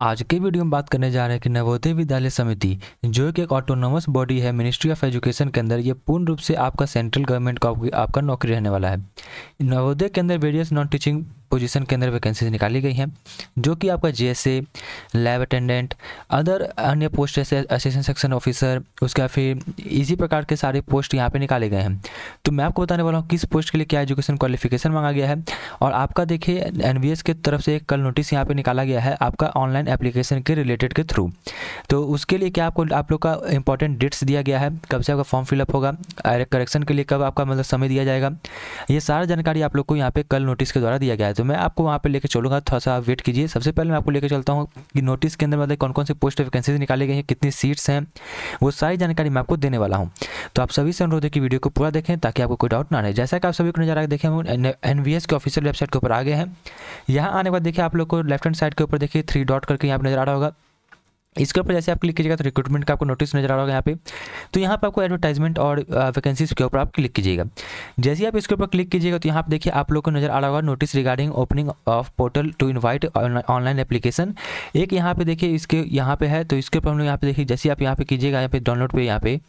आज के वीडियो में बात करने जा रहे हैं कि नवोदय विद्यालय समिति, जो कि एक ऑटोनोमस बॉडी है मिनिस्ट्री ऑफ़ एजुकेशन के अंदर ये पूर्ण रूप से आपका सेंट्रल गवर्नमेंट का आपका नौकरी रहने वाला है। नवोदय के अंदर वेरियस नॉन टीचिंग पोजीशन के अंदर वैकेंसीज निकाली गई हैं, जो कि आपका जीएसए लैब अटेंडेंट अदर अन्य पोस्ट जैसे असिस्टेंट सेक्शन ऑफिसर उसका फिर इसी प्रकार के सारे पोस्ट यहाँ पे निकाले गए हैं। तो मैं आपको बताने वाला हूँ किस पोस्ट के लिए क्या एजुकेशन क्वालिफिकेशन मांगा गया है, और आपका देखिए एन की तरफ़ से कल नोटिस यहाँ पर निकाला गया है आपका ऑनलाइन एप्लीकेशन के रिलेटेड के थ्रू तो उसके लिए क्या आपको, आप लोग का इंपॉर्टेंट डेट्स दिया गया है, कब से आपका फॉर्म फिलअप होगा करेक्शन के लिए कब आपका मतलब समय दिया जाएगा, ये सारा जानकारी आप लोग को यहाँ पे कल नोटिस के द्वारा दिया गया है। तो मैं आपको वहाँ पर लेकर चलूँगा थोड़ा सा आप वेट कीजिए। सबसे पहले मैं आपको लेकर चलता हूँ कि नोटिस के अंदर मतलब कौन कौन से पोस्ट वैकेंसीज निकाली गई हैं, कितनी सीट्स हैं, वो सारी जानकारी मैं आपको देने वाला हूँ। तो आप सभी से अनुरोध है कि वीडियो को पूरा देखें ताकि आपको कोई डाउट ना रहे। जैसा कि आप सभी को नज़र आ देखें एन वी एस के ऑफिशियल वेबसाइट के ऊपर आ गए हैं। यहाँ आने के बाद देखिए आप लोग को लेफ़्ट हैंड साइड के ऊपर देखिए थ्री डॉट करके यहाँ पर नज़र आ रहा होगा। इसके ऊपर जैसे आप क्लिक कीजिएगा तो रिक्रूटमेंट का आपको नोटिस नज़र आ रहा होगा यहाँ पे तो यहाँ पे आपको एडवर्टाइजमेंट और वैकेंसीज के ऊपर आप क्लिक कीजिएगा जैसे ही आप इसके ऊपर क्लिक कीजिएगा तो यहाँ पे देखिए आप लोग को नज़र आ रहा होगा notice regarding opening of portal to invite online application एक यहाँ पे देखिए इसके यहाँ पे है तो इसके ऊपर हम लोग यहाँ पे देखिए जैसे आप यहाँ पे कीजिएगा यहाँ पे डाउनलोड पे यहाँ पे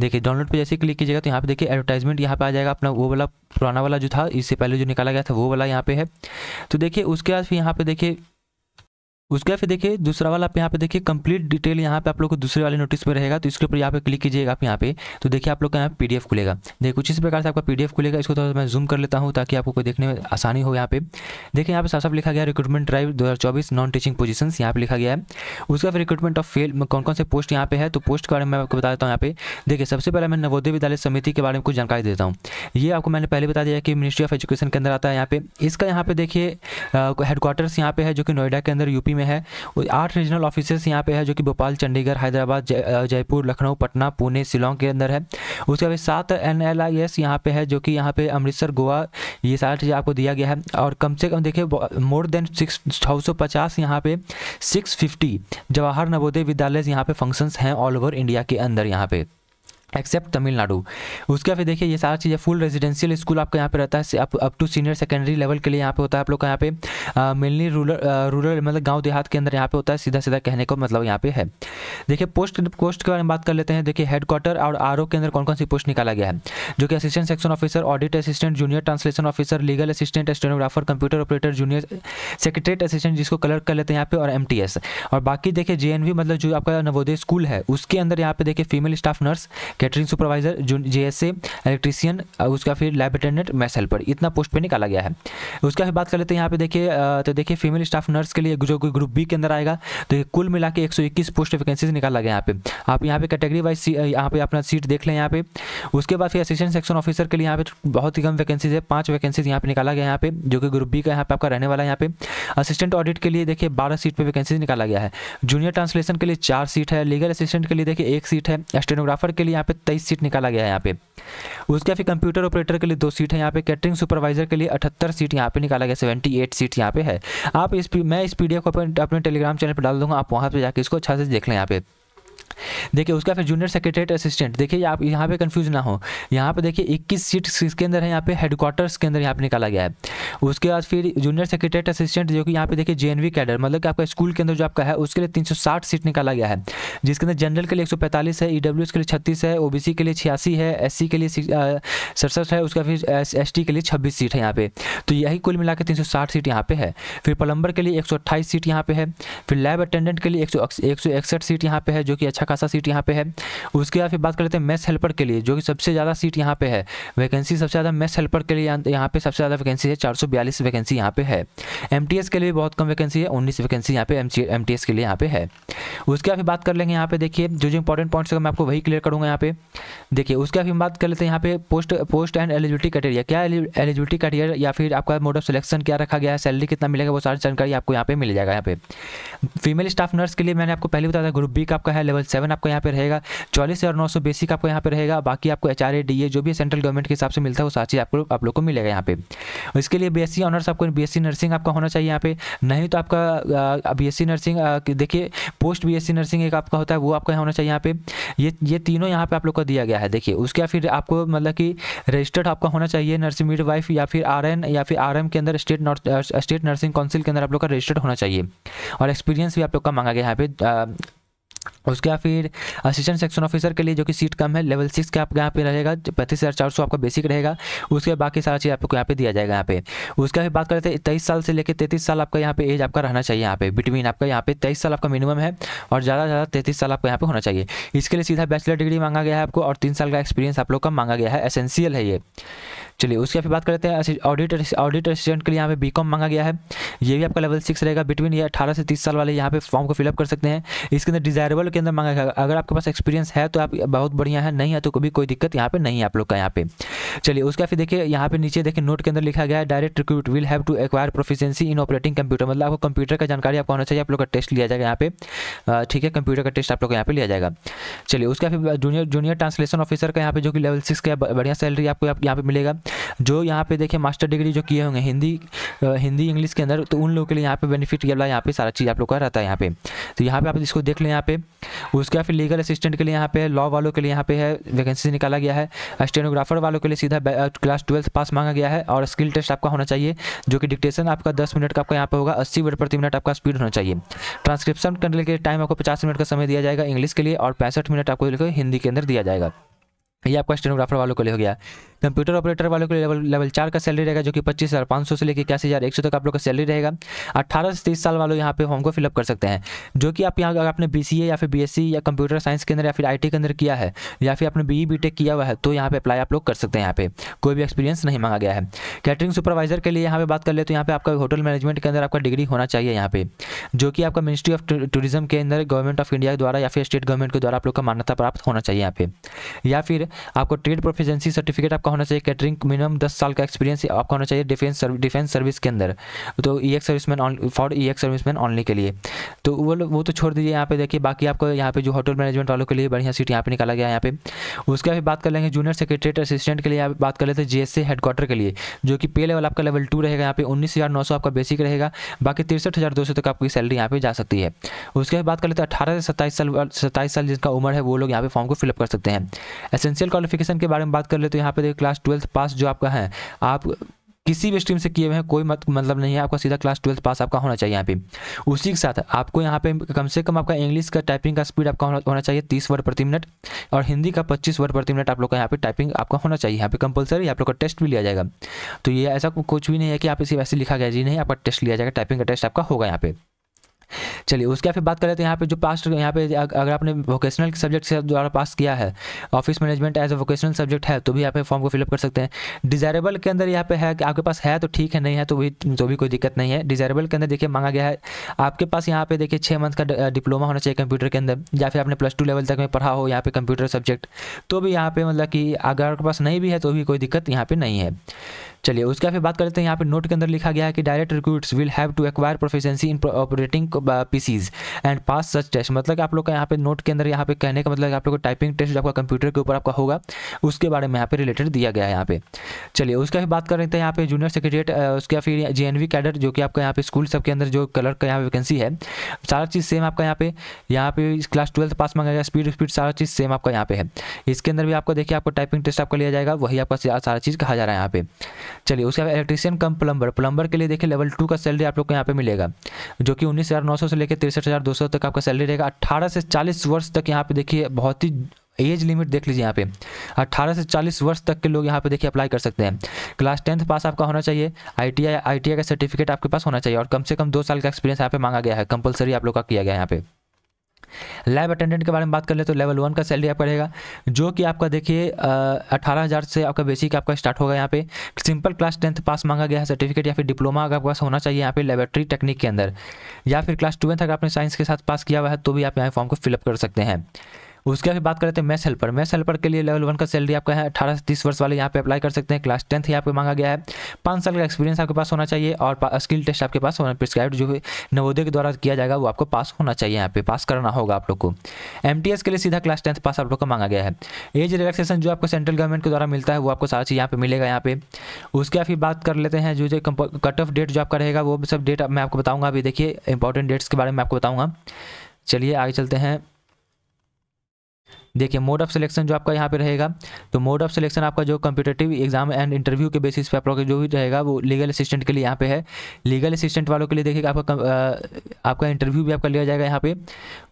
देखिए डाउनलोड पे जैसे क्लिक कीजिएगा तो यहाँ पे देखिए एडवर्टाइजमेंट यहाँ पे आ जाएगा अपना वो वाला पुराना वाला जो था इससे पहले जो निकाला गया था वो वाला यहाँ पे है तो देखिए उसके बाद फिर यहाँ पे देखिए उसके फिर देखिए, दूसरा वाला आप यहाँ पे देखिए कंप्लीट डिटेल यहाँ पे आप लोग को दूसरे वाले नोटिस में रहेगा तो इसके ऊपर यहाँ पे क्लिक कीजिएगा आप यहाँ पे तो देखिए आप लोग का यहाँ पे पीडीएफ खुलेगा। देखिए, कुछ इस प्रकार से आपका पीडीएफ खुलेगा, इसको थोड़ा तो मैं जूम कर लेता हूँ ताकि आपको कोई देखने में आसानी हो यहाँ पे। देखिए, यहाँ पे साफ़ साफ़ लिखा गया रिक्रूटमेंट ड्राइव दो हज़ार चौबीस नॉन टीचिंग पोजिशन यहाँ पे लिखा गया है। उसका फिर रिक्रूटमेंट ऑफ़ फेल कौन कौन से पोस्ट यहाँ पे है तो पोस्ट के बारे मैं आपको बता देता हूँ यहाँ पे। देखिए, सबसे पहले मैं नवोदय विद्यालय समिति के बारे में कुछ जानकारी देता हूँ। ये आपको मैंने पहले बता दिया कि मिनिस्ट्री ऑफ़ एजुकेशन के अंदर आता है यहाँ पे। इसका यहाँ पे देखिए हेडक्वार्टर्स यहाँ पे है जो कि नोएडा के अंदर, यूपी में है। आठ रीजनल ऑफ़िस यहाँ पे है जो कि भोपाल, चंडीगढ़, हैदराबाद जयपुर, लखनऊ, पटना, पुणे, शिलोंग के अंदर है। उसके बाद सात एन एल आई एस यहाँ पे है जो कि यहाँ पे अमृतसर, गोवा, ये सारी चीज़ें आपको दिया गया है। और कम से कम देखिए मोर देन सिक्स छः सौ पचास यहाँ पे सिक्स फिफ्टी जवाहर नवोदय विद्यालय यहाँ पे फ़ंक्शंस हैं ऑल ओवर इंडिया के अंदर यहाँ पे। एक्सेप्ट तमिलनाडु उसके फिर देखिए ये सारा चीज़ें फुल रेजिडेंशियल स्कूल आपका यहाँ पे रहता है up up to senior secondary level के लिए यहाँ पे होता है आप लोग का यहाँ पे मेनली रूरल रूरल मतलब गाँव देहात के अंदर यहाँ पे होता है सीधा सीधा कहने को मतलब यहाँ पे है। देखिए पोस्ट पोस्ट के बारे में बात कर लेते हैं, देखिए हेडक्वार्टर और आरओ के अंदर कौन कौन सी पोस्ट निकाला गया है। जो कि assistant section officer audit assistant junior translation officer legal assistant stenographer computer operator junior secretariat assistant जिसको कलर कर लेते हैं यहाँ पे और एमटीएस और बाकी देखिए जे मतलब जो आपका नवोदय स्कूल है, उसके अंदर यहाँ पे देखिए female staff nurse catering supervisor, J S electrician उसका फिर लैब अटेंडेंट मैस हेल्पर इतना पोस्ट पे निकाला गया है। उसका फिर बात कर लेते हैं यहाँ पे देखिए तो देखिए फीमेल स्टाफ नर्स के लिए जो ग्रुप बी के अंदर आएगा तो कुल मिला के एक पोस्ट वैकेंसीज निकाला गया यहाँ पे। आप यहाँ पे कैटेगरी वाइज यहाँ पे अपना सीट देख लें यहाँ पे। उसके बाद फिर असिस्टेंट सेक्शन ऑफिसर के लिए यहाँ पे बहुत ही कम वैकेंसीज है, पाँच वैकेंसीज यहाँ पे निकाला गया यहाँ पे, जो कि ग्रुप बी का यहाँ पे आपका रहने वाला है यहाँ पे। असिस्टेंट ऑडिट के लिए देखिए बारह सीट पर वैकेंसीज निकाला गया है। जूनियर ट्रांसलेशन के लिए चार सीट है, लीगल असिस्टेंट के लिए देखिए एक सीट है, स्टेनोग्राफर के लिए यहाँ पे तेईस सीट निकाला गया है यहाँ पे। उसके फिर कंप्यूटर ऑपरेटर के लिए दो सीट है यहाँ पे, कैटरिंग सुपरवाइजर के लिए अठहत्तर सीट यहाँ पे निकाला गया, सेवेंटी एट सीट यहाँ पे है। आप इस मैं इस पीडीएफ को अपने टेलीग्राम चैनल पर डाल दूँगा, आप वहाँ पर जाकर इसको अच्छा से देख लें यहाँ पे। देखिए, उसका फिर जूनियर सेक्रेटरीट असिस्टेंट देखिए, आप यहाँ पे कंफ्यूज ना हो। यहाँ पे देखिए 21 सीट किसके अंदर है? यहाँ पे हेडक्वार्टर्स के अंदर यहाँ पे निकाला गया है। उसके बाद फिर जूनियर सेक्रेटरीट असिस्टेंट जो कि यहाँ पे देखिए जेएनवी कैडर मतलब कि आपका स्कूल के अंदर जो आपका है, उसके लिए तीन सौ साठ सीट निकाला गया है। जिसके अंदर जनरल के लिए एक सौ पैंतालीस है ई e के लिए छत्तीस है ओबीसी के लिए छियासी है एससी के लिए सड़सठ है, उसका फिर एस के लिए छब्बीस सीट है यहाँ पे। तो यही कुल मिला के सीट यहाँ पे है। फिर प्लम्बर के लिए एक सौ अट्ठाईस सीट यहाँ पे है। फिर लैब अटेंडेंट के लिए एक सौ इकसठ सीट यहाँ पे है, जो कि अच्छा खासा सीट यहाँ पे है। उसके बाद फिर बात कर लेते हैं मेस हेल्पर के लिए, जो कि सबसे ज़्यादा सीट यहाँ पे है। वैकेंसी सबसे ज़्यादा मेस हेल्पर के लिए यहाँ पे सबसे ज़्यादा वैकेंसी है, चार वैकेंसी यहाँ पे है। एम के लिए बहुत कम वैकेंसी है, उन्नीस वैकेंसी यहाँ पे एम के लिए यहाँ पे है। उसके बाद फिर बात कर लेंगे यहाँ पे, देखिए, जो जो इंपॉर्टेंट पॉइंट्स है मैं आपको वही क्लियर करूँगा यहाँ पे। देखिए, उसके बाद फिर बात कर लेते हैं यहाँ पे post post and eligibility criteria क्या एलिजिबिलिटी क्राइटेरिया या फिर आपका मोड ऑफ़ सिलेक्शन क्या रखा गया है सैलरी कितना मिलेगा, वो सारी जानकारी आपको यहाँ पे मिल जाएगा यहाँ पे। फीमेल स्टाफ नर्स के लिए मैंने आपको पहले बताया था ग्रुप बी का आपका है लेवल सेवन आपका यहाँ पे रहेगा। चालीस हज़ार नौ सौ बेसिक आपको यहाँ पे रहेगा। बाकी आपको एच आर जो भी सेंट्रल गवर्नमेंट के हिसाब से मिलता है, वो सारी चीज़ आपको, आप लोग को मिलेगा यहाँ पे। इसके लिए बी एस सी ऑनर्स आपको बी एस सी नर्सिंग आपका होना चाहिए यहाँ पे। नहीं तो आपका बी एस सी नर्सिंग देखिए, post B S C nursing एक आपका होता है, वो आपका होना चाहिए यहाँ पे। ये ये तीनों यहाँ पे आप लोग को दिया गया है, देखिए। उसके फिर आपको मतलब कि रजिस्टर्ड आपका होना चाहिए, नर्सिंग मिड वाइफ या फिर आर एन या फिर आर एम के अंदर स्टेट स्टेट नर्सिंग काउंसिल के अंदर आप लोग का रजिस्टर्ड होना चाहिए। और एक्सपीरियंस भी आप लोग का मांगा गया यहाँ पे उसके बाद फिर असिस्टेंट सेक्शन ऑफिसर के लिए जो कि सीट कम है लेवल सिक्स का आपका यहाँ पे रहेगा पैंतीस हज़ार चार सौ आपका बेसिक रहेगा, उसके बाद बाकी सारा चीज़ आपको यहाँ पे दिया जाएगा यहाँ पे। उसके बाद बात करते हैं तेईस साल से लेकर तैतीस साल आपका यहाँ पे एज आपका रहना चाहिए यहाँ पे। बिटवीन आपका यहाँ पे तेईस साल आपका मिनिमम है और ज़्यादा से ज़्यादा तैतीस साल आपका यहाँ पे होना चाहिए। इसके लिए सीधा बैचलर डिग्री मांगा गया है आपको और तीन साल का एक्सपीरियंस आप लोग का मांगा गया है। एसेंशियल है ये। चलिए, उसके फिर बात करते हैं ऑडिट ऑडिट असिस्टेंट के लिए यहाँ पे बी मांगा गया है। ये भी आपका लेवल सिक्स रहेगा। बिटवीन ये अठारह से तीस साल वाले यहाँ पे फॉर्म को फिलअप कर सकते हैं। इसके अंदर डिजायरेबल के अंदर मांगा गया अगर आपके पास एक्सपीरियंस है तो आप बहुत बढ़िया है। नहीं है तो कभी कोई दिक्कत यहाँ पे नहीं है आप लोग का यहाँ पे। चलिए, उसका फिर देखिए, यहाँ पे नीचे देखिए नोट के अंदर लिखा गया है direct recruit will have to acquire proficiency in operating computer मतलब आपको कंप्यूटर का जानकारी आपको होना चाहिए। आप लोग का टेस्ट लिया जाएगा यहाँ पे। ठीक है कंप्यूटर का टेस्ट आप लोग यहाँ पे लिया जाएगा। चलिए, उसका फिर जूनियर जूनियर ट्रांसलेशन ऑफिसर का यहाँ पे जो कि लेवल सिक्स का बढ़िया सैलरी आपको यहाँ पे मिलेगा। जो यहाँ पे देखें मास्टर डिग्री जो किए होंगे, हिंदी हिंदी इंग्लिश के अंदर तो उन लोगों के लिए यहाँ पे बेनिफिट वाला यहाँ पे सारा चीज़ आप लोग का रहता है यहाँ पे। तो यहाँ पे आप इसको देख लें यहाँ पे। उसके बाद फिर लीगल असिस्टेंट के लिए यहाँ पे लॉ वालों के लिए यहाँ पे है वैकेंसी निकाला गया है। स्टेनोग्राफर वालों के लिए सीधा क्लास ट्वेल्थ पास मांगा गया है और स्किल टेस्ट आपका होना चाहिए, जो कि डिक्टेशन आपका दस मिनट का आपका यहाँ पे होगा, अस्सी वर्ड प्रति मिनट आपका स्पीड होना चाहिए। ट्रांसक्रिप्शन करने के टाइम आपको पचास मिनट का समय दिया जाएगा इंग्लिश के लिए और पैंसठ मिनट आपको हिंदी के अंदर दिया जाएगा। ये आपका स्टेनोग्राफर वालों के लिए हो गया। कंप्यूटर ऑपरेटर वालों के लिए लेवल लेवल चार का सैलरी रहेगा जो कि पच्चीस हज़ार पाँच सौ से लेकर इक्यासी हज़ार एक सौ तक आप लोग का सैलरी रहेगा। अठारह से तीस साल वालों यहाँ पे फॉर्म को फिलअप कर सकते हैं। जो कि आप यहाँ अगर आपने बी सी ए या फिर बी एस सी या कंप्यूटर साइंस के अंदर या फिर आई टी के अंदर किया है, या फिर आपने बी ई बी किया हुआ है तो यहाँ पे अप्लाई आप लोग कर सकते हैं यहाँ पे। कोई भी एक्सपीरियंस नहीं मांगा गया है। कैटरिंग सुपरवाइजर के लिए यहाँ पे बात कर ले तो यहाँ पे आपका होटल मैनेजमेंट के अंदर आपका डिग्री होना चाहिए यहाँ पे, जो कि आपका मिनिस्ट्री ऑफ़ टूरिज़्म के अंदर गवर्नमेंट ऑफ़ इंडिया द्वारा या फिर स्टेट गवर्नमेंट के द्वारा आप लोग का मान्यता प्राप्त होना चाहिए यहाँ पे। या फिर आपको ट्रेड प्रोफिशेंसी सर्टिफिकेट आपका होना चाहिए कैटरिंग मिनिमम दस साल का एक्सपीरियंस आपका होना चाहिए डिफेंस डिफेंस सर्विस के अंदर। तो ex serviceman for ex serviceman only के लिए। तो वो वो तो छोड़ दीजिए यहाँ पे, देखिए बाकी आपको यहाँ पे जो होटल मैनेजमेंट वालों के लिए बढ़िया सीट यहाँ पे निकाला गया यहाँ पे। उसके बाद बात कर लेंगे जूनियर सेक्रेटरीट असिस्टेंट के लिए यहाँ बात कर लेते हैं जी हेडक्वार्टर के लिए, जो कि पे लेवल आपका लेवल टू रहेगा यहाँ पे, उन्नीस हज़ार नौ सौ आपका बेसिक रहेगा, बाकी तिरसठ हज़ार दो सौ तक आपकी सैलरी यहाँ पे जा सकती है। उसके बाद बात कर लेते हैं अठारह से सत्ताईस साल सत्ताईस साल जिसका उम्र है, वो लोग यहाँ पे फॉर्म को फिलअप कर सकते हैं। एसेंशियल क्वालिफिकेशन के बारे में बात कर ले तो यहाँ पे क्लास ट्वेल्थ पास जो आपका है, आप किसी भी स्ट्रीम से किए हुए हैं, कोई मत मतलब नहीं है आपका सीधा क्लास ट्वेल्थ पास आपका होना चाहिए यहाँ पे। उसी के साथ आपको यहाँ पे कम से कम आपका इंग्लिश का टाइपिंग का स्पीड आपका होना चाहिए तीस वर्ड प्रति मिनट और हिंदी का पच्चीस वर्ड प्रति मिनट आप लोग का यहाँ पे टाइपिंग आपका होना चाहिए। यहाँ पे कंपलसरी आप लोग का टेस्ट भी लिया जाएगा। तो ये ऐसा कुछ भी नहीं है कि आप इसे वैसे लिखा गया जी, नहीं, आपका टेस्ट लिया जाएगा टाइपिंग का टेस्ट आपका होगा यहाँ पे। चलिए, उसके फिर बात करें तो यहाँ पे जो पास यहाँ पे अगर आपने वोकेशनल सब्जेक्ट से द्वारा पास किया है office management as a vocational subject है तो भी यहाँ पे फॉर्म को फिलअप कर सकते हैं। डिजायरेबल के अंदर यहाँ पे है कि आपके पास है तो ठीक है, नहीं है तो भी तो भी कोई दिक्कत नहीं है। डिजायरेबल के अंदर देखिए मांगा गया है, आपके पास यहाँ पे देखिए छः मंथ का डिप्लोमा होना चाहिए कंप्यूटर के अंदर, या फिर आपने प्लस टू लेवल तक में पढ़ा हो यहाँ पे कंप्यूटर सब्जेक्ट तो भी यहाँ पे मतलब कि अगर आपके पास नहीं भी है तो भी कोई दिक्कत यहाँ पे नहीं है। चलिए, उसके फिर बात करते हैं यहाँ पे नोट के अंदर लिखा गया है कि direct recruits will have to acquire proficiency in operating PCs and pass such test मतलब कि आप लोग का यहाँ पे नोट के अंदर यहाँ पे कहने का मतलब आप लोग को टाइपिंग टेस्ट जो आपका कंप्यूटर के ऊपर आपका होगा, उसके बारे में यहाँ पे रिलेटेड दिया गया है यहाँ पे। चलिए, उसका फिर बात कर रहे थे यहाँ पे जूनियर सेक्रेटरीट उसके फिर जे एन कैडर जो कि आपका यहाँ पे स्कूल सब के अंदर जो कलर का यहाँ वैकेंसी है, सारा चीज़ सेम आपका यहाँ पे यहाँ पे क्लास ट्वेल्थ पास मांगा गया स्पीड स्पीड सारा चीज़ सेम आपका यहाँ पे है। इसके अंदर भी आपको देखिए, आपको टाइपिंग टेस्ट आपका लिया जाएगा, वही आपका सारा चीज़ कहा जा रहा है यहाँ पे। चलिए, उसके बाद इलेक्ट्रीशियन कम प्लम्बर प्लम्बर के लिए देखिए लेवल टू का सैलरी आप लोग को यहाँ पे मिलेगा, जो कि उन्नीस हज़ार नौ सौ लेकर तिरसठ हज़ार दो सौ तक आपका सैलरी रहेगा। अट्ठारह से चालीस वर्ष तक यहाँ पे देखिए, बहुत ही एज लिमिट देख लीजिए यहाँ पे। 18 से 40 वर्ष तक के लोग यहाँ पे देखिए अप्लाई कर सकते हैं। क्लास टेंथ पास आपका होना चाहिए। आईटीआई आईटीआई का सर्टिफिकेट आपके पास होना चाहिए और कम से कम दो साल का एक्सपीरियंस यहाँ पे मांगा गया है। कंपलसरी आप लोग का किया गया यहाँ पे। लैब अटेंडेंट के बारे में बात कर ले तो लेवल वन का सैलरी आपका रहेगा, जो कि आपका देखिए अठारह हज़ार से आपका बेसिक आपका स्टार्ट होगा यहाँ पे। सिंपल क्लास टेंथ पास मांगा गया है सर्टिफिकेट या फिर डिप्लोमा अगर आपके पास होना चाहिए यहाँ पे लेबोरेटरी टेक्निक के अंदर। या फिर क्लास ट्वेल्थ अगर आपने साइंस के साथ पास किया हुआ है तो भी आप यहाँ फॉर्म को फिलअप कर सकते हैं। उसके बाद बात करते हैं मैथ हेल्पर मैथ हेल्पर के लिए लेवल वन का सैलरी आपका है अठारह से तीस वर्ष वाले यहाँ पे अप्लाई कर सकते हैं। क्लास टेंथ यहाँ पे मांगा गया है। पाँच साल का एक्सपीरियंस आपके पास होना चाहिए और स्किल टेस्ट आपके पास होना प्रिस्क्राइब जो नवोदय के द्वारा किया जाएगा वो आपको पास होना चाहिए यहाँ पे। पास करना होगा आप लोग को। एमटीएस के लिए सीधा क्लास टेंथ पास आप लोग को मांगा गया है। एज रिलैक्सेशन जो आपको सेंट्रल गवर्नमेंट के द्वारा मिलता है वो आपको सारा चीज़ यहाँ पे मिलेगा यहाँ पे। उसके बाद फिर बात कर लेते हैं जो जो कट ऑफ़ डेट जो आपका रहेगा वो सब डेट मैं आपको बताऊँगा। अभी देखिए इंपॉर्टेंट डेट्स के बारे में आपको बताऊँगा। चलिए आगे चलते हैं। देखिए मोड ऑफ़ सिलेक्शन जो आपका यहाँ पे रहेगा तो मोड ऑफ़ सिलेक्शन आपका जो कंपिटेटिव एग्ज़ाम एंड इंटरव्यू के बेसिस पे आप लोग जो भी रहेगा, वो लीगल असिस्टेंट के लिए यहाँ पे है। लीगल असिस्टेंट वालों के लिए देखिएगा आपका आपका इंटरव्यू भी आपका लिया जाएगा यहाँ पे।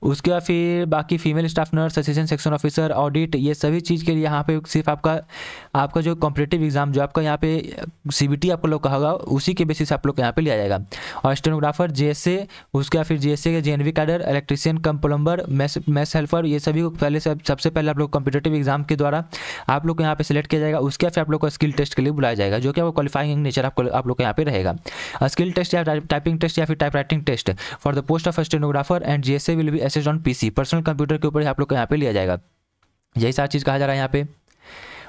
उसके बाद फिर बाकी female staff nurse assistant section officer audit ये सभी चीज़ के लिए यहाँ पे सिर्फ़ आपका आपका जो कॉम्पिटेटिव एग्ज़ाम जो आपका यहाँ पे सीबीटी आपको लोग कहा होगा, उसी के बेसिस आप लोग यहाँ पे लिया जाएगा। और स्टेनोग्राफर जे उसके बाद फिर J S K J N V cadre electrician cum plumber mess mess helper ये सभी को पहले से सबसे पहले आप लोग कॉम्पिटेटिव एग्ज़ाम के द्वारा आप लोग को यहाँ पे सिलेक्ट किया जाएगा, उसके फिर आप लोग को स्किल टेस्ट के लिए बुलाया जाएगा, जो कि आपको क्वालिफाइंग नेचर आपको, आप लोग को यहाँ पे रहेगा। स्किल टेस्ट या टाइपिंग टेस्ट या फिर type writing test for the post of stenographer and G will be assess on P personal computer के ऊपर आप लोग को यहाँ पे लिया जाएगा। यही सारी चीज़ कहा जा रहा है यहाँ पे।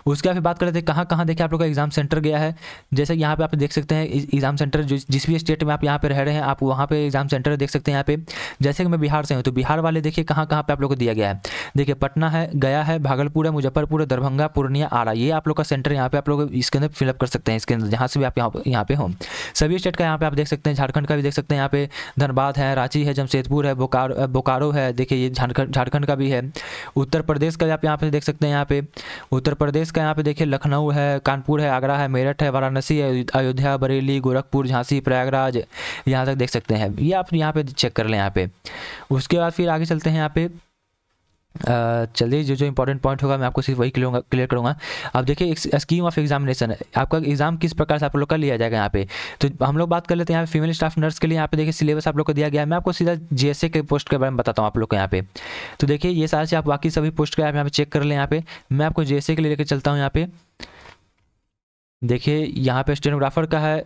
उसके बाद बात कर रहे थे कहाँ कहाँ देखिए आप लोग का एग्ज़ाम सेंटर गया है। जैसे यहाँ पे आप देख सकते हैं एग्ज़ाम सेंटर जो, जिस भी स्टेट में आप यहाँ पे रह रहे हैं, आप वहाँ पे एग्ज़ाम सेंटर देख सकते हैं यहाँ पे। जैसे कि मैं बिहार से हूँ तो बिहार वाले देखिए कहाँ कहाँ पे आप लोग को दिया गया है। देखिए, पटना है, गया है, भागलपुर है, मुजफ्फरपुर है, दरभंगा, पूर्णिया, आरा, ये आप लोग का सेंटर यहाँ पे आप लोग इसके अंदर फिलअप कर सकते हैं, इसके अंदर जहाँ से भी आप यहाँ यहाँ पे हों। सभी स्टेट का यहाँ पे आप देख सकते हैं, झारखंड का भी देख सकते हैं यहाँ पे, धनबाद है, रांची है, जमशेदपुर है, बोकारो बोकारो है, देखिए ये झारखंड झारखंड का भी है। उत्तर प्रदेश का भी आप यहाँ पे देख सकते हैं यहाँ पे, उत्तर प्रदेश का यहाँ पे देखिए लखनऊ है, कानपुर है, आगरा है, मेरठ है, वाराणसी है, अयोध्या, बरेली, गोरखपुर, झांसी, प्रयागराज, यहाँ तक देख सकते हैं। ये आप यहाँ पे चेक कर लें यहाँ पे। उसके बाद फिर आगे चलते हैं यहाँ पे। चलिए, जो जो इंपॉर्टेंट पॉइंट होगा, मैं आपको सिर्फ़ वही क्लियर करूँगा। अब देखिए स्कीम ऑफ़ एग्जामिनेशन है आपका एग्ज़ाम किस प्रकार से आप लोग का लिया जाएगा यहाँ पे? तो हम लोग बात कर लेते हैं यहाँ पे फीमेल स्टाफ नर्स के लिए। यहाँ पे देखिए सिलेबस आप लोग को दिया गया है। मैं आपको सीधा जीएसए के पोस्ट के बारे में बताता हूँ आप लोग को यहाँ पे। तो देखिए, ये सारे से आप बाकी सभी पोस्ट का आप यहाँ पे चेक कर लें यहाँ पे। मैं आपको जीएसए के लिए लेकर चलता हूँ यहाँ पे। देखिए, यहाँ पे स्टेनोग्राफर का है,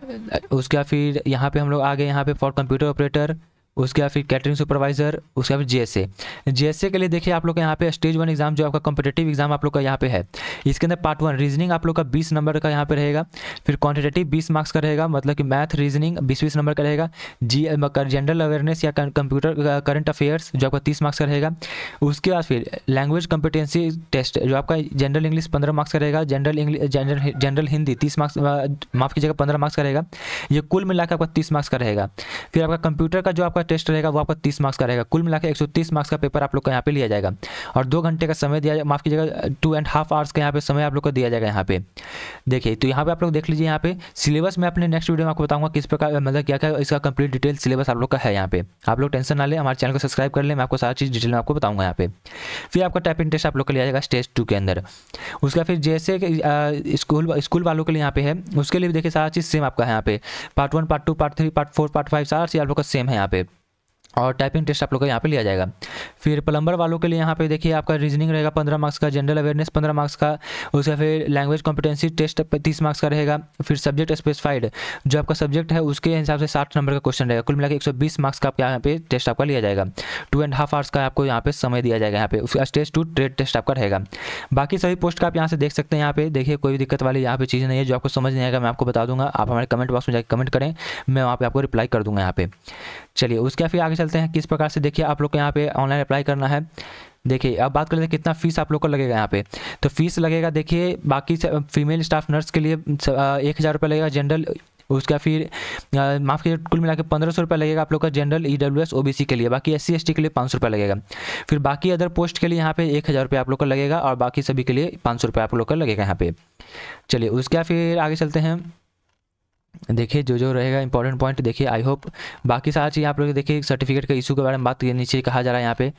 उसके बाद फिर यहाँ पे हम लोग आ गए यहाँ पे फॉर कंप्यूटर ऑपरेटर उसके बाद फिर कैटरिंग सुपरवाइजर उसके बाद जीएसए जीएसए के लिए देखिए आप लोग का यहाँ पे स्टेज वन एग्ज़ाम जो आपका कॉम्पिटेटिव एग्ज़ाम आप लोग का यहाँ पे है। इसके अंदर पार्ट वन रीजनिंग आप लोग का बीस नंबर का यहाँ पे रहेगा। फिर क्वान्टिटेटिव बीस मार्क्स का रहेगा मतलब कि मैथ रीजनिंग बीस बीस नंबर का रहेगा। जी जनरल अवेयरनेस या कंप्यूटर करंट अफेयर्स जो आपका तीस मार्क्स का रहेगा। उसके बाद फिर लैंग्वेज कॉम्पिटेंसी टेस्ट जो आपका जनरल इंग्लिश पंद्रह मार्क्स का रहेगा जनरल इंग्लिश जनरल हिंदी तीस मार्क्स माफ़ कीजिएगा, पंद्रह मार्क्स का रहेगा। ये कुल मिलाकर आपका तीस मार्क्स का रहेगा। फिर आपका कंप्यूटर का जो आपका टेस्ट रहेगा, वो आपका तीस मार्क्स का रहेगा। कुल मिला के एक मार्क्स का पेपर आप लोग को यहाँ पे लिया जाएगा। और दो घंटे का समय दिया, माफ़ कीजिएगा टू एंड हाफ़ आवर्स का यहाँ पे समय आप लोग को दिया जाएगा यहाँ पे। देखिए तो यहाँ पे आप लोग देख लीजिए यहाँ पे सिलेबस में अपने नेक्स्ट वीडियो में आपको बताऊँगा किस प्रकार मतलब क्या क्या इसका कंप्लीट डिटेल सिलेबस आप लोग का है यहाँ पे। आप लोग टेंशन ना ले, हमारे चैनल को सब्सक्राइब कर ले, मैं आपको सारी चीज़ डिटेल में आपको बताऊँगा यहाँ पे। फिर आपका टाइपिंग टेस्ट आप लोग का लिया जाएगा स्टेज टू के अंदर। उसका फिर जैसे स्कूल स्कूल वालों के लिए यहाँ पे है, उसके लिए भी देखिए सारा चीज़ सेम आपका है यहाँ पे। Part one part two part three part four part five सारा चीज़ आप लोग का सेम है यहाँ पे। और टाइपिंग टेस्ट आप लोग का यहाँ पे लिया जाएगा। फिर प्लम्बर वालों के लिए यहाँ पे देखिए आपका रीजनिंग रहेगा पंद्रह मार्क्स का जनरल अवेयरनेस पंद्रह मार्क्स का, उसका फिर लैंग्वेज कॉम्पिटेंसी टेस्ट तीस मार्क्स का रहेगा, फिर सब्जेक्ट स्पेसिफाइड जो आपका सब्जेक्ट है उसके हिसाब से साठ नंबर का क्वेश्चन रहेगा। कुल मिला एक सौ बीस मार्क्स का आपका यहाँ पे टेस्ट आपका लिया जाएगा। टू एंड हाफ़ आवर्स का आपको यहाँ पे समय दिया जाएगा यहाँ पे। उसका स्टेज टू ट्रेड टेस्ट आपका रहेगा। बाकी सभी पोस्ट का आप यहाँ से देख सकते हैं यहाँ पे। देखिए कोई दिक्कत वाली यहाँ पे चीज़ नहीं है, जो आपको समझ नहीं आएगा मैं आपको बता दूँगा। आप हमारे कमेंट बॉक्स में जाकर कमेंट करें, मैं वहाँ पे आपको रिप्लाई कर दूँगा यहाँ पे। चलिए, उसके फिर आगे चलते हैं, किस प्रकार से देखिए आप लोग को यहाँ पे ऑनलाइन अप्लाई करना है। देखिए, अब बात करते हैं कितना फ़ीस आप लोग को लगेगा यहाँ पे। तो फ़ीस लगेगा, देखिए, बाकी फीमेल स्टाफ नर्स के लिए एक हज़ार रुपये लगेगा जनरल उसका फिर माफ़ कीजिए, कुल मिला के पंद्रह सौ रुपये लगेगा आप लोग का general E W S O B C के लिए। बाकी एस सी एस टी के लिए पाँच सौ रुपये लगेगा। फिर बाकी अदर पोस्ट के लिए यहाँ पे एक हज़ार रुपये आप लोग का लगेगा और बाकी सभी के लिए पाँच सौ रुपये आप लोग का लगेगा यहाँ पे। चलिए, उसके फिर आगे चलते हैं। देखिए जो जो रहेगा इंपॉर्टेंट पॉइंट देखिए आई होप बाकी सारा चीज़ आप लोग देखिए सर्टिफिकेट के इशू के बारे में बात नीचे कहा जा रहा है यहाँ पे।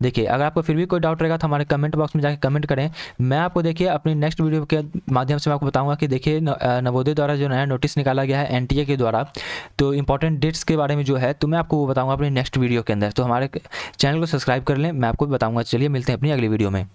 देखिए, अगर आपको फिर भी कोई डाउट रहेगा तो हमारे कमेंट बॉक्स में जाकर कमेंट करें। मैं आपको देखिए, अपनी नेक्स्ट वीडियो के माध्यम से मैं आपको बताऊँगा कि देखिए नवोदय द्वारा जो नया नोटिस निकाला गया है एनटीए के द्वारा तो इंपॉर्टेंट डेट्स के बारे में जो है तो मैं आपको वो बताऊँगा अपनी नेक्स्ट वीडियो के अंदर। तो हमारे चैनल को सब्सक्राइब कर लें, मैं आपको बताऊँगा। चलिए, मिलते हैं अपनी अगली वीडियो में।